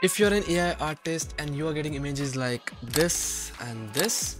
If you're an AI artist and you are getting images like this and this,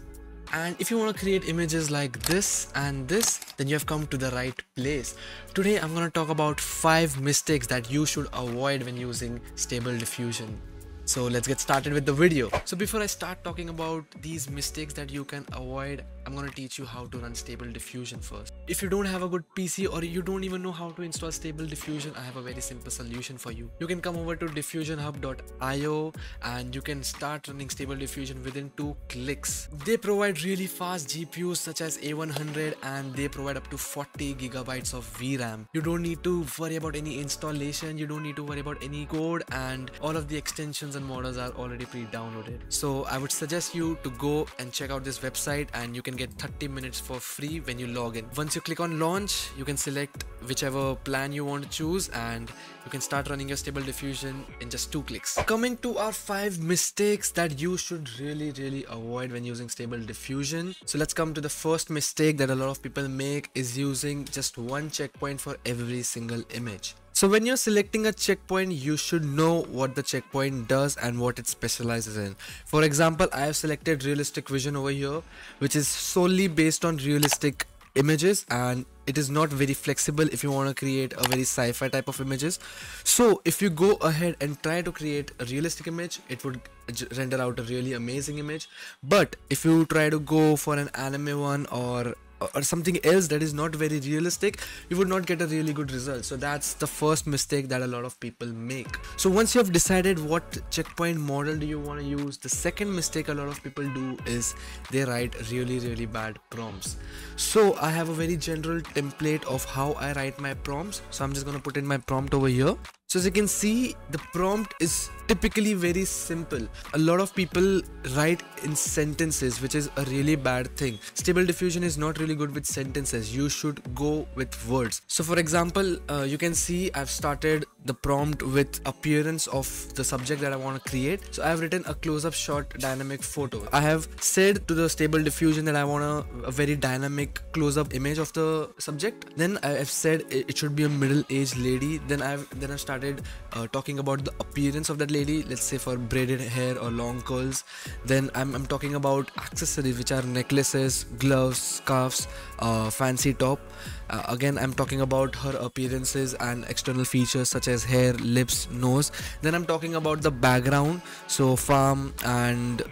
and if you want to create images like this and this, then you have come to the right place. Today I'm going to talk about 5 mistakes that you should avoid when using Stable Diffusion. So let's get started with the video. So before I start talking about these mistakes that you can avoid, I'm gonna teach you how to run Stable Diffusion first. If you don't have a good PC or you don't even know how to install Stable Diffusion, I have a very simple solution for you. You can come over to diffusionhub.io and you can start running Stable Diffusion within two clicks. They provide really fast GPUs such as A100 and they provide up to 40 gigabytes of VRAM. You don't need to worry about any installation, you don't need to worry about any code and all of the extensions and models are already pre-downloaded. So I would suggest you to go and check out this website and you can get 30 minutes for free when you log in. Once you click on launch, you can select whichever plan you want to choose and you can start running your stable diffusion in just two clicks. Coming to our five mistakes that you should really, really avoid when using stable diffusion. So let's come to the first mistake that a lot of people make is using just one checkpoint for every single image. So when you're selecting a checkpoint, you should know what the checkpoint does and what it specializes in. For example, I have selected realistic vision over here, which is solely based on realistic images and it is not very flexible if you want to create a very sci-fi type of images so if you go ahead and try to create a realistic image it would render out a really amazing image but if you try to go for an anime one or or something else that is not very realistic you would not get a really good result. So that's the first mistake that a lot of people make. So once you have decided what checkpoint model do you want to use the second mistake a lot of people do is they write really really bad prompts. So i have a very general template of how i write my prompts. So i'm just going to put in my prompt over here so as you can see, the prompt is typically very simple. A lot of people write in sentences, which is a really bad thing. Stable diffusion is not really good with sentences. You should go with words. So for example, uh, you can see I've started the prompt with appearance of the subject that I want to create. So I've written a close-up shot dynamic photo. I have said to the stable diffusion that I want a, a very dynamic close-up image of the subject. Then I've said it should be a middle-aged lady. Then I've then I've started started uh, talking about the appearance of that lady let's say for braided hair or long curls. Then i'm, I'm talking about accessories which are necklaces gloves scarves uh, fancy top. Uh, again i'm talking about her appearances and external features such as hair lips nose. Then i'm talking about the background so farm and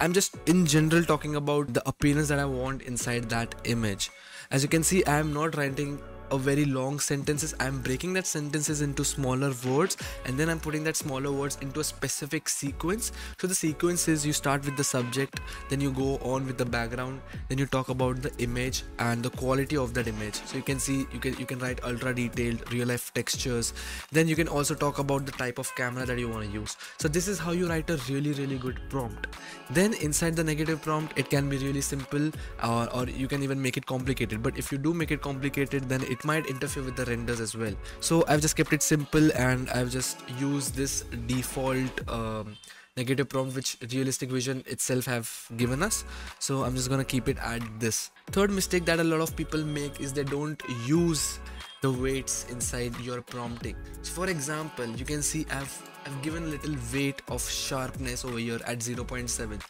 i'm just in general talking about the appearance that i want inside that image. As you can see i am not writing a very long sentences. I'm breaking that sentences into smaller words and then i'm putting that smaller words into a specific sequence. So the sequence is you start with the subject then you go on with the background then you talk about the image and the quality of that image. So you can see you can you can write ultra detailed real life textures. Then you can also talk about the type of camera that you want to use. So this is how you write a really really good prompt. Then inside the negative prompt it can be really simple or, or you can even make it complicated. But if you do make it complicated then it it might interfere with the renders as well. So I've just kept it simple and I've just used this default um, negative prompt which realistic vision itself have given us. So I'm just gonna keep it at this. Third mistake that a lot of people make is they don't use the weights inside your prompting. So for example you can see I've I've given a little weight of sharpness over here at 0.7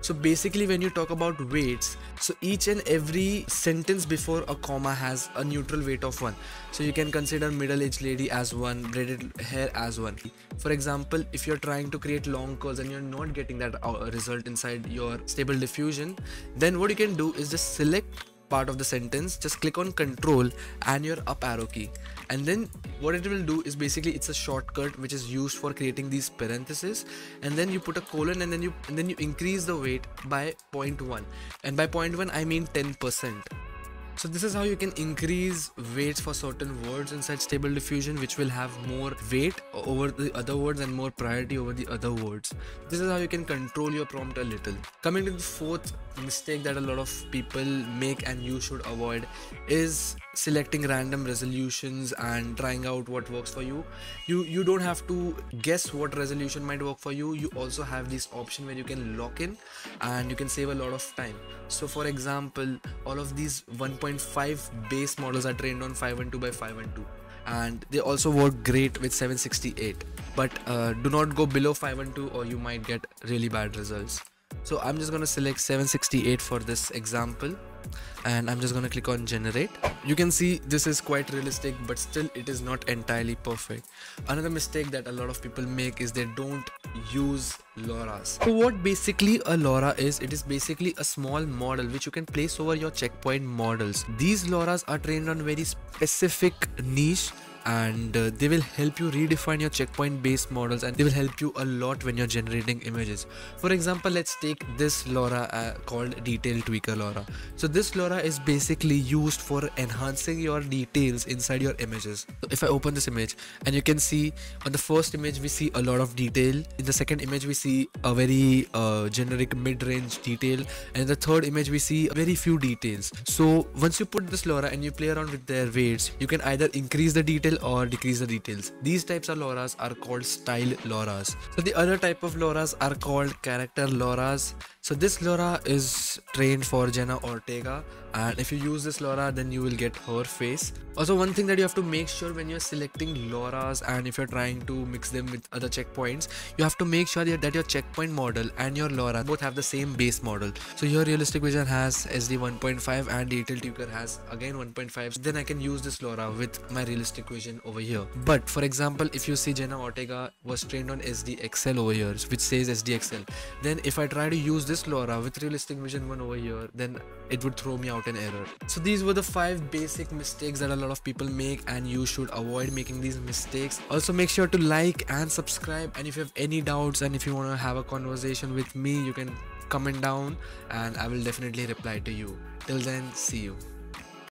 so basically when you talk about weights so each and every sentence before a comma has a neutral weight of one. So you can consider middle-aged lady as one braided hair as one. For example if you're trying to create long curls and you're not getting that uh, result inside your stable diffusion then what you can do is just select part of the sentence just click on control and your up arrow key. And then what it will do is basically it's a shortcut which is used for creating these parentheses. And then you put a colon and then you and then you increase the weight by 0.1 and by 0.1 I mean 10% so this is how you can increase weights for certain words inside stable diffusion which will have more weight over the other words and more priority over the other words. This is how you can control your prompt a little. Coming to the fourth mistake that a lot of people make and you should avoid is selecting random resolutions and trying out what works for you you you don't have to guess what resolution might work for you you also have this option where you can lock in and you can save a lot of time so for example all of these 1.5 base models are trained on 512 by 512 and they also work great with 768 but uh, do not go below 512 or you might get really bad results. So I'm just gonna select 768 for this example and I'm just gonna click on generate you can see this is quite realistic but still it is not entirely perfect another mistake that a lot of people make is they don't use LoRa's. So what basically a LoRa is, it is basically a small model which you can place over your checkpoint models. These LoRa's are trained on very specific niche and uh, they will help you redefine your checkpoint based models and they will help you a lot when you're generating images. For example let's take this LoRa uh, called detail tweaker LoRa. So this LoRa is basically used for enhancing your details inside your images. So if I open this image and you can see on the first image we see a lot of detail. In the second image we see a very uh, generic mid-range detail. And in the third image we see very few details. So once you put this LoRa and you play around with their weights you can either increase the detail or decrease the details. These types of LoRa's are called style LoRa's. So the other type of LoRa's are called character LoRa's. So this LoRa is trained for Jenna Ortega and if you use this LoRa then you will get her face. Also one thing that you have to make sure when you're selecting LoRa's and if you're trying to mix them with other checkpoints you have to make sure that your checkpoint model and your LoRa both have the same base model. So your realistic vision has SD 1.5 and detail tweaker has again 1.5 then I can use this LoRa with my realistic vision over here. But for example if you see Jenna Ortega was trained on SDXL over here which says SD XL, then if I try to use this this LoRa with realistic vision 1 over here then it would throw me out an error. So these were the five basic mistakes that a lot of people make and you should avoid making these mistakes. Also make sure to like and subscribe and if you have any doubts and if you want to have a conversation with me you can comment down and I will definitely reply to you. Till then see you